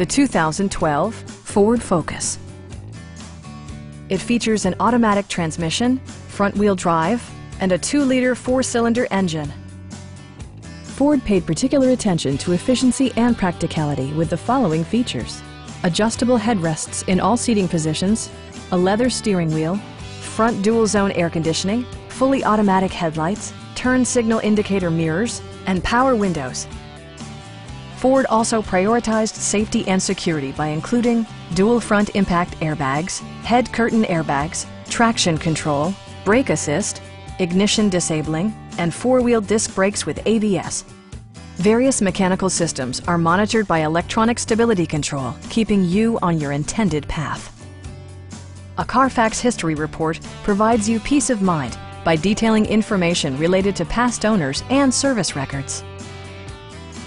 the 2012 Ford Focus. It features an automatic transmission, front-wheel drive, and a 2-liter four-cylinder engine. Ford paid particular attention to efficiency and practicality with the following features. Adjustable headrests in all seating positions, a leather steering wheel, front dual zone air conditioning, fully automatic headlights, turn signal indicator mirrors, and power windows. Ford also prioritized safety and security by including dual front impact airbags, head curtain airbags, traction control, brake assist, ignition disabling, and four-wheel disc brakes with ABS. Various mechanical systems are monitored by electronic stability control, keeping you on your intended path. A Carfax history report provides you peace of mind by detailing information related to past owners and service records.